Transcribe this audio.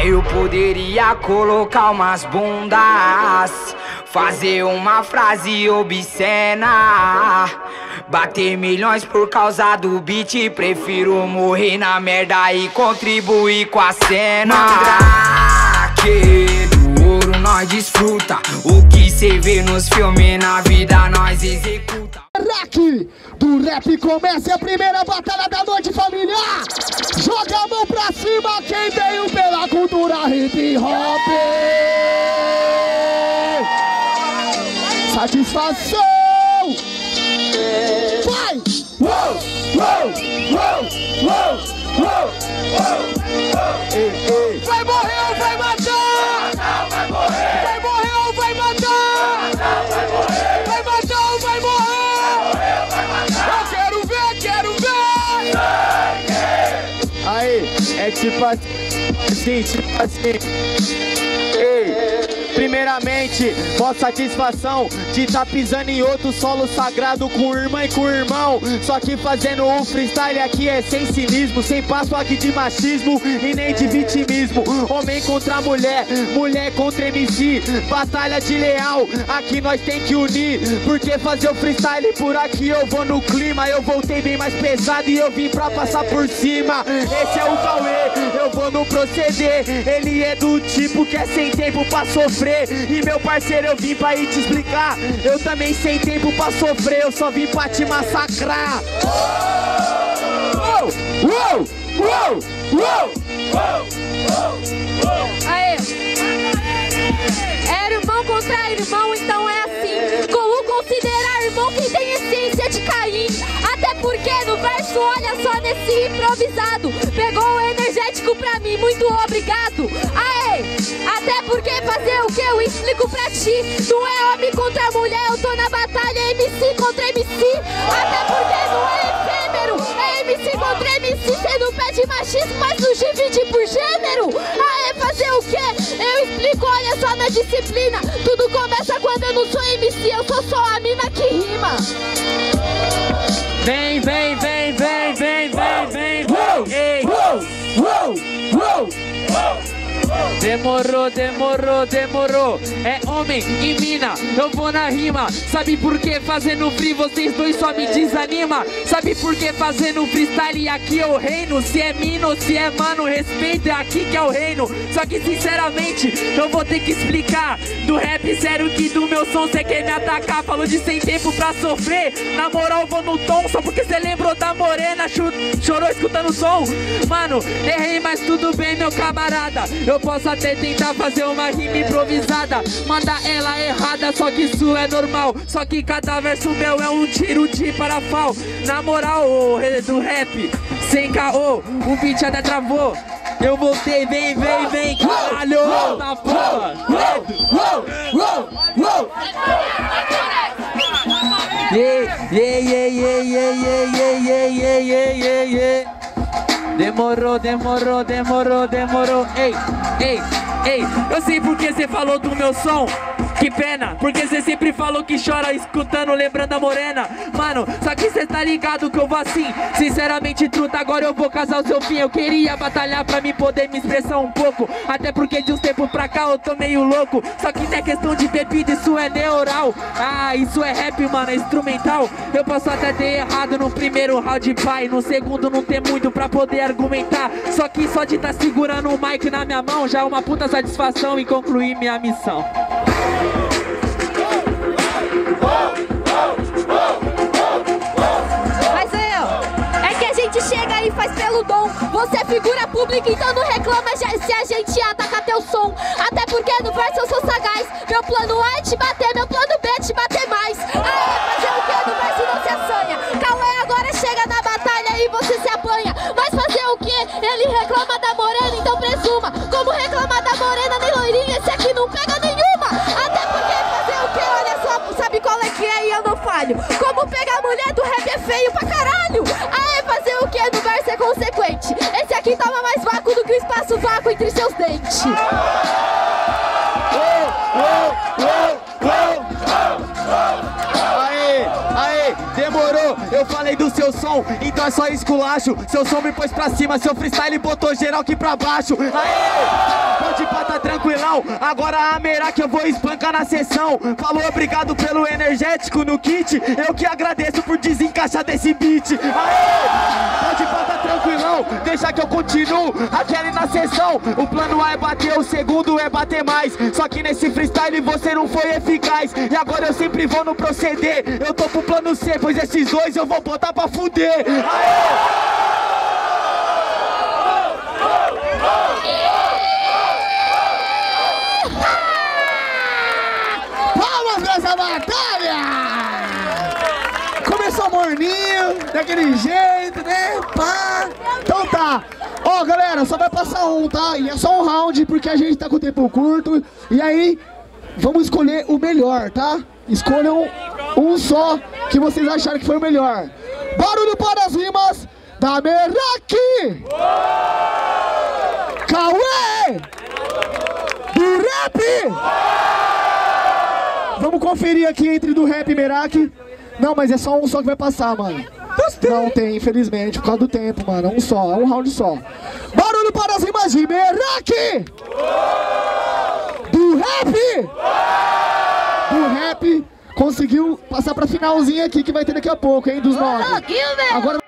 Aí eu poderia colocar umas bundas, fazer uma frase obscena. Bater milhões por causa do beat, prefiro morrer na merda e contribuir com a cena. Mandrake do ouro nós desfruta, o que cê vê nos filmes na vida nós executa. Rock do rap começa a primeira batalha da noite, família! Joga a mão pra cima quem veio pela cultura hip hop! Satisfação! Vai! Uou, uou, uou, uou, uou, uou. Ei, ei. Vai tipo assim, tipo assim. Ei, primeiramente, mó satisfação de tá pisando em outro solo sagrado com irmã e com irmão. Só que fazendo um freestyle aqui é sem cinismo, sem passo aqui de machismo e nem de vitimismo. Homem contra mulher, mulher contra MC, batalha de leal. Aqui nós tem que unir, porque fazer o freestyle por aqui eu vou no clima. Eu voltei bem mais pesado e eu vim pra passar por cima. Esse é o Cauê, eu vou no proceder. Ele é do tipo que é sem tempo pra sofrer. E meu parceiro, eu vim pra ir te explicar. Eu também sem tempo pra sofrer, eu só vim pra te massacrar. Uou, uou, uou, uou, Aê! Era irmão contra irmão, então é assim. Como considerar irmão quem tem essência de Caim? Até porque no verso, olha só nesse improvisado. Pegou o energético pra mim, muito obrigado. Porque eu explico pra ti? Não é homem contra mulher, eu tô na batalha MC contra MC. Até porque não é efêmero, é MC contra MC. Cê não pede machismo, mas não divide por gênero. Aê, fazer o quê? Eu explico, olha só na disciplina. Tudo começa quando eu não sou MC, eu sou só a mina que rima. Vem, vem, Demorou, demorou, demorou. É homem e mina, eu vou na rima. Sabe por que fazendo free vocês dois só me desanima? Sabe por que fazendo freestyle aqui eu reino? Se é mina ou se é mano, respeito é aqui que é o reino. Só que sinceramente, eu vou ter que explicar. Do rap sério que do meu som cê quer me atacar. Falou de sem tempo pra sofrer. Na moral, vou no tom, só porque cê lembrou da morena. Chorou escutando o som. Mano, errei, mas tudo bem, meu camarada. Eu posso até tentar fazer uma rima improvisada. Mandar ela errada, só que isso é normal. Só que cada verso meu é um tiro de parafal. Na moral, do rap, sem caô, o beat até travou. Eu voltei, vem, vem, vem, caralho, na porra. Demorou, demorou, demorou, demorou. Ei, ei, ei. Eu sei porque você falou do meu som. Que pena, porque você sempre falou que chora escutando, lembrando a morena. Mano, só que cê tá ligado que eu vou assim. Sinceramente, truta, agora eu vou casar o seu fim. Eu queria batalhar pra mim poder me expressar um pouco. Até porque de uns tempos pra cá eu tô meio louco. Só que não é questão de bebida, isso é neural. Ah, isso é rap, mano, é instrumental. Eu posso até ter errado no primeiro round, pai. No segundo não ter muito pra poder argumentar. Só que só de tá segurando o mic na minha mão já é uma puta satisfação em concluir minha missão. Você é figura pública, então não reclama se a gente ataca teu som. Até porque no verso eu sou sagaz. Meu plano A é te bater, meu plano B é te bater mais. Aê, fazer o que no verso não se assanha. Cauê agora chega na batalha e você se apanha. Mas fazer o que? Ele reclama da morena, então presuma. Que o espaço vácuo entre seus dentes. Aê, aê, demorou, eu falei do seu som, então é só esculacho. Seu som me pôs pra cima, seu freestyle botou geral aqui pra baixo. Aê, Pode pá, tá tranquilão. Agora a Merak eu vou espancar na sessão. Falou obrigado pelo energético no kit. Eu que agradeço por desencaixar desse beat. Aê! Tranquilão. Deixa que eu continuo. Aquele na sessão. O plano A é bater, o segundo é bater mais. Só que nesse freestyle você não foi eficaz. E agora eu sempre vou no proceder. Eu tô pro plano C, pois esses dois eu vou botar pra fuder. Aê! Palmas pra essa batalha! Morninho, daquele jeito, né? Pá. Então tá. Ó, galera, só vai passar um, tá? E é só um round, porque a gente tá com tempo curto. E aí, vamos escolher o melhor, tá? Escolham um só que vocês acharam que foi o melhor. Barulho para as rimas da Meraki! Cauê! Do rap! Vamos conferir aqui entre do rap e Merak. Não, mas é só um só que vai passar, mano. Não tem, infelizmente, por causa do tempo, mano. Um só, um round só. Barulho para as rimas de Merak! Do rap! Do rap conseguiu passar pra finalzinha aqui que vai ter daqui a pouco, hein, dos nove. Agora